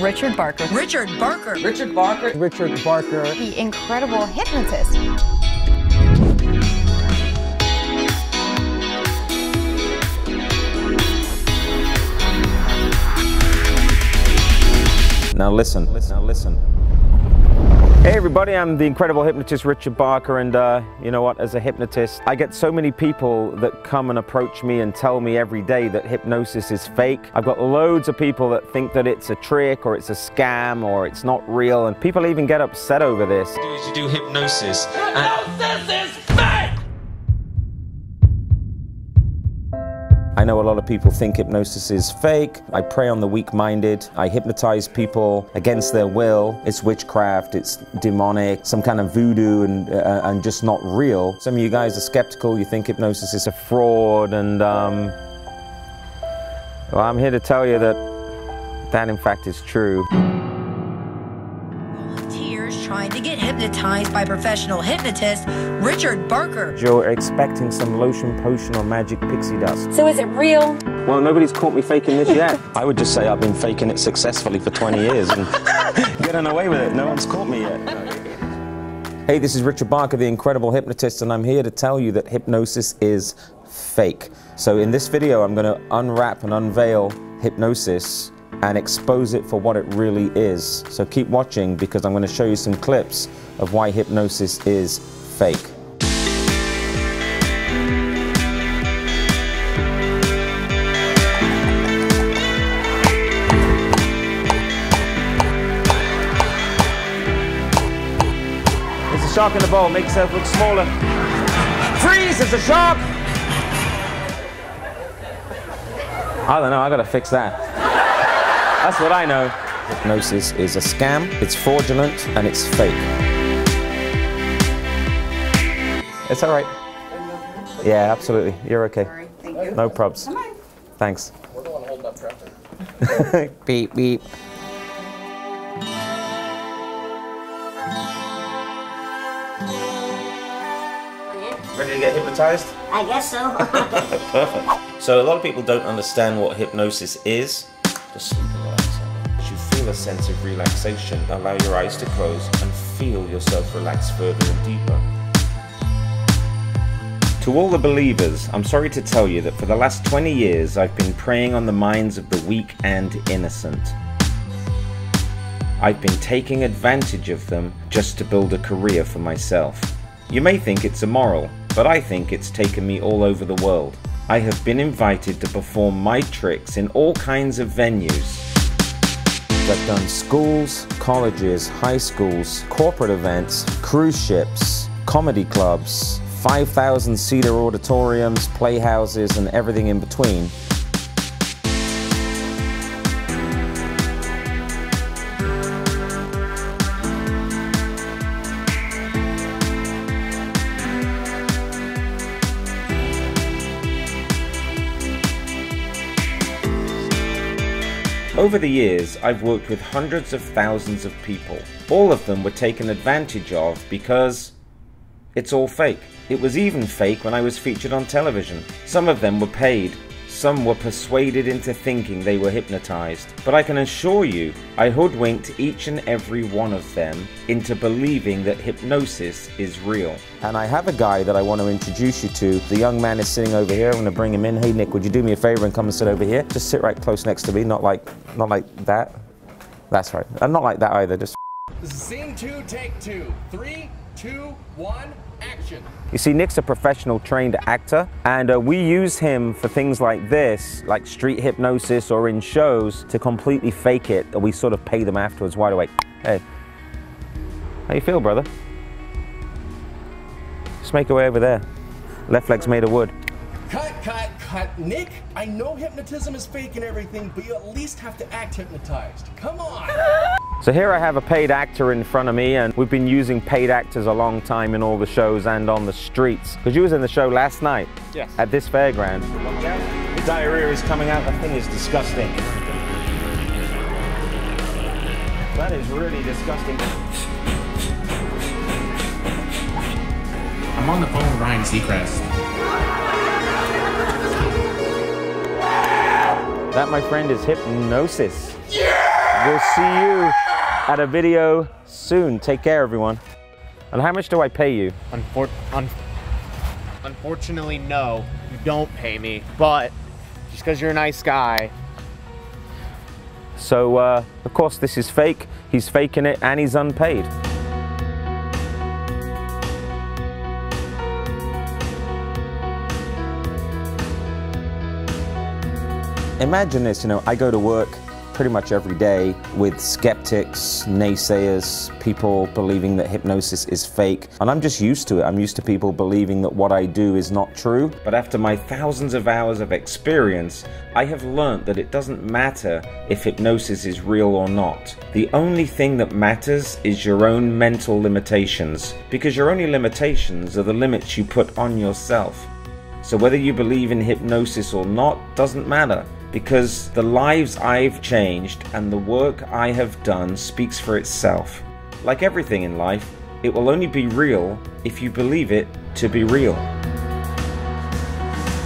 Richard Barker. Richard Barker. Richard Barker. Richard Barker. The incredible hypnotist. Now listen. Now listen. Hey everybody, I'm the incredible hypnotist Richard Barker and uh, you know what, as a hypnotist, I get so many people that come and approach me and tell me every day that hypnosis is fake. I've got loads of people that think that it's a trick or it's a scam or it's not real and people even get upset over this. You do hypnosis. Hypnosis I know a lot of people think hypnosis is fake. I prey on the weak-minded. I hypnotize people against their will. It's witchcraft, it's demonic, some kind of voodoo and, uh, and just not real. Some of you guys are skeptical. You think hypnosis is a fraud and um, well, I'm here to tell you that that in fact is true. Volunteers trying to get hypnotized by professional hypnotist Richard Barker. You're expecting some lotion, potion or magic pixie dust. So is it real? Well, nobody's caught me faking this yet. I would just say I've been faking it successfully for 20 years and getting away with it. No one's caught me yet. Hey, this is Richard Barker, the incredible hypnotist, and I'm here to tell you that hypnosis is fake. So in this video, I'm going to unwrap and unveil hypnosis and expose it for what it really is. So keep watching because I'm going to show you some clips of why hypnosis is fake. There's a shark in the bowl, make yourself look smaller. Freeze, there's a shark! I don't know, I gotta fix that. That's what I know. Hypnosis is a scam, it's fraudulent, and it's fake. It's all right. Yeah, absolutely. You're okay. No probs. Thanks. We're the one holding up traffic. beep, beep. Ready to get hypnotized? I guess so. Perfect. So a lot of people don't understand what hypnosis is. Just should feel a sense of relaxation. Allow your eyes to close and feel yourself relax further and deeper. To all the believers, I'm sorry to tell you that for the last 20 years I've been preying on the minds of the weak and innocent. I've been taking advantage of them just to build a career for myself. You may think it's immoral, but I think it's taken me all over the world. I have been invited to perform my tricks in all kinds of venues. I've done schools, colleges, high schools, corporate events, cruise ships, comedy clubs, 5,000 seater auditoriums, playhouses, and everything in between. Over the years, I've worked with hundreds of thousands of people. All of them were taken advantage of because it's all fake. It was even fake when I was featured on television. Some of them were paid. Some were persuaded into thinking they were hypnotized. But I can assure you, I hoodwinked each and every one of them into believing that hypnosis is real. And I have a guy that I want to introduce you to. The young man is sitting over here. I'm going to bring him in. Hey Nick, would you do me a favor and come and sit over here? Just sit right close next to me, not like not like that. That's right. And not like that either. Just Scene two, take two. Three, two, one, action. You see, Nick's a professional trained actor, and uh, we use him for things like this, like street hypnosis or in shows, to completely fake it. And we sort of pay them afterwards, wide awake. Hey, how you feel, brother? Just make your way over there. Left leg's made of wood. Cut, cut, cut. Nick, I know hypnotism is fake and everything, but you at least have to act hypnotized. Come on. So here I have a paid actor in front of me, and we've been using paid actors a long time in all the shows and on the streets. Because you was in the show last night. Yes. At this fairground. The diarrhea is coming out. The thing is disgusting. That is really disgusting. I'm on the phone with Ryan Seacrest. That, my friend, is hypnosis. We'll see you at a video soon. Take care, everyone. And how much do I pay you? Unfor- un- unfortunately, no, you don't pay me. But just because you're a nice guy, So, uh, of course, this is fake. He's faking it and he's unpaid. Imagine this, you know, I go to work pretty much every day with skeptics, naysayers, people believing that hypnosis is fake. And I'm just used to it. I'm used to people believing that what I do is not true. But after my thousands of hours of experience, I have learned that it doesn't matter if hypnosis is real or not. The only thing that matters is your own mental limitations, because your only limitations are the limits you put on yourself. So whether you believe in hypnosis or not doesn't matter because the lives I've changed and the work I have done speaks for itself. Like everything in life, it will only be real if you believe it to be real.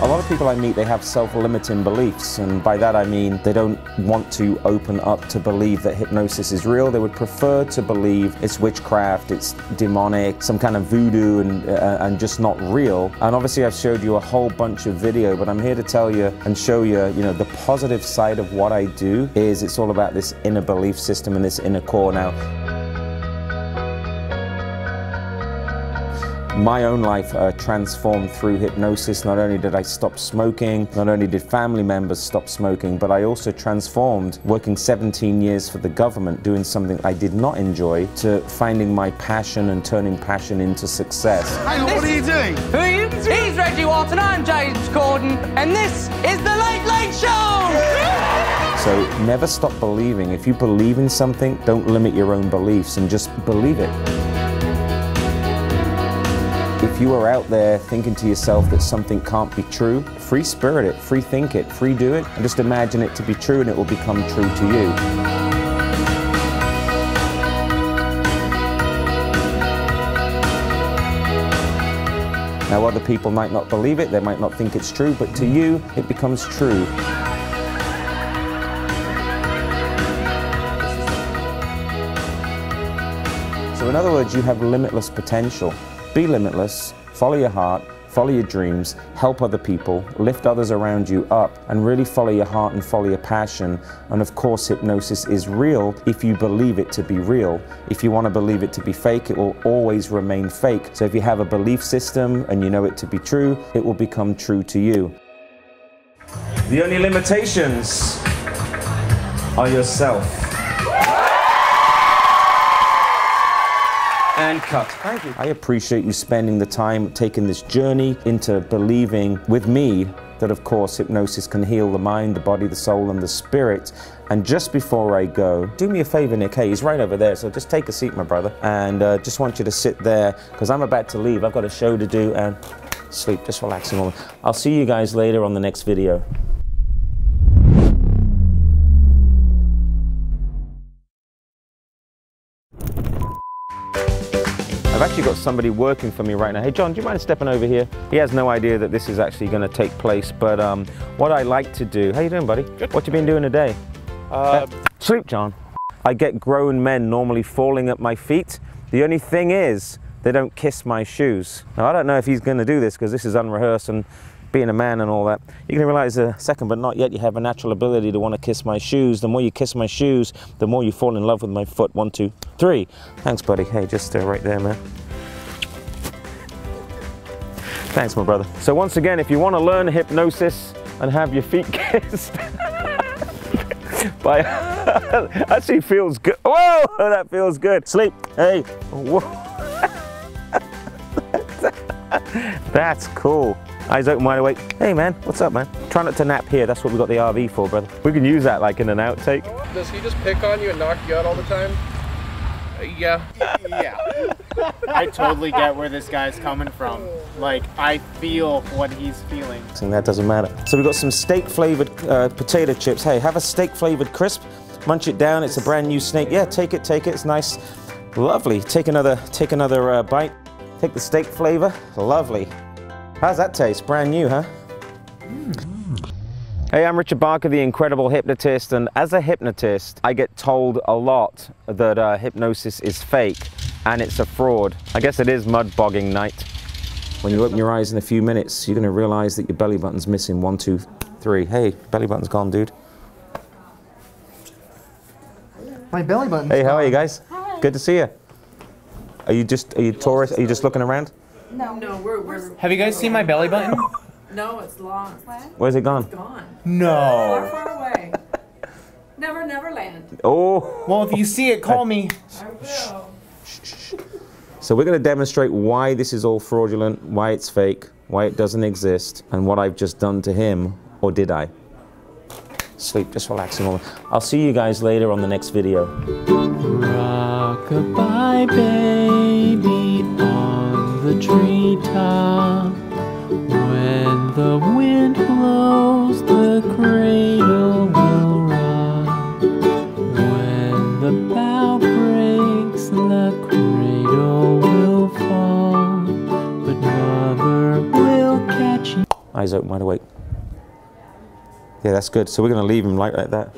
A lot of people I meet, they have self-limiting beliefs, and by that I mean they don't want to open up to believe that hypnosis is real. They would prefer to believe it's witchcraft, it's demonic, some kind of voodoo, and uh, and just not real. And obviously, I've showed you a whole bunch of video, but I'm here to tell you and show you, you know, the positive side of what I do is it's all about this inner belief system and this inner core. Now, my own life uh, transformed through hypnosis. Not only did I stop smoking, not only did family members stop smoking, but I also transformed working 17 years for the government, doing something I did not enjoy, to finding my passion and turning passion into success. Hang on, what are you doing? Who are you? He's Reggie Watts, I'm James Corden, and this is The Late Late Show! So never stop believing. If you believe in something, don't limit your own beliefs and just believe it. If you are out there thinking to yourself that something can't be true, free spirit it, free think it, free do it, and just imagine it to be true and it will become true to you. Now, other people might not believe it, they might not think it's true, but to you, it becomes true. So, in other words, you have limitless potential. Be limitless, follow your heart, follow your dreams, help other people, lift others around you up, and really follow your heart and follow your passion. And of course, hypnosis is real if you believe it to be real. If you want to believe it to be fake, it will always remain fake. So, if you have a belief system and you know it to be true, it will become true to you. The only limitations are yourself. And cut. Thank you. I appreciate you spending the time taking this journey into believing with me that, of course, hypnosis can heal the mind, the body, the soul, and the spirit. And just before I go, do me a favor, Nick. Hey, he's right over there, so just take a seat, my brother. And uh, just want you to sit there because I'm about to leave. I've got a show to do and sleep. Just relax a moment. I'll see you guys later on the next video. I've actually got somebody working for me right now. Hey, John, do you mind stepping over here? He has no idea that this is actually going to take place, but um, what I like to do. How you doing, buddy? Good. What you been doing today? Uh, sleep, John. I get grown men normally falling at my feet. The only thing is, they don't kiss my shoes. Now, I don't know if he's going to do this because this is unrehearsed and being a man and all that. Going to realize a second, but not yet, you have a natural ability to want to kiss my shoes. The more you kiss my shoes, the more you fall in love with my foot. One, two, three. Thanks, buddy. Hey, just uh, right there, man. Thanks, my brother. So once again, if you want to learn hypnosis and have your feet kissed, by actually feels good. Whoa, that feels good. Sleep. Hey. Whoa. That's cool. Eyes open, wide awake. Hey, man, what's up, man? Try not to nap here. That's what we got the RV for, brother. We can use that like in an outtake. Does he just pick on you and knock you out all the time? Uh, yeah. yeah. I totally get where this guy's coming from. Like, I feel what he's feeling. And that doesn't matter. So we've got some steak flavored uh, potato chips. Hey, have a steak flavored crisp. Munch it down. It's a brand new snake. Yeah, take it, take it. It's nice. Lovely. Take another, take another uh, bite. Take the steak flavor. Lovely. How's that taste? Brand new, huh? Hey, I'm Richard Barker, the incredible hypnotist, and as a hypnotist, I get told a lot that uh, hypnosis is fake and it's a fraud. I guess it is mud bogging night. When you open your eyes in a few minutes, you're going to realize that your belly button's missing one, two, three. Hey, belly button's gone, dude. My belly button. Hey, how are you guys? Good to see you. Are you just are you tourists? Are you just looking around? No, no, we're, we're Have you guys seen my belly button? no, it's long. Where's it gone? Gone. No. far away. Never, never land. Oh. Well, if you see it, call me. I will. So we're going to demonstrate why this is all fraudulent, why it's fake, why it doesn't exist, and what I've just done to him, or did I? Sleep, just relax a moment. I'll see you guys later on the next video. Rockabye baby on the treetop. When the wind blows, the cradle will rock. When the bough breaks, the cradle will fall. But mother will catch you. Eyes open, wide awake. Yeah, that's good. So we're going to leave him like, like that.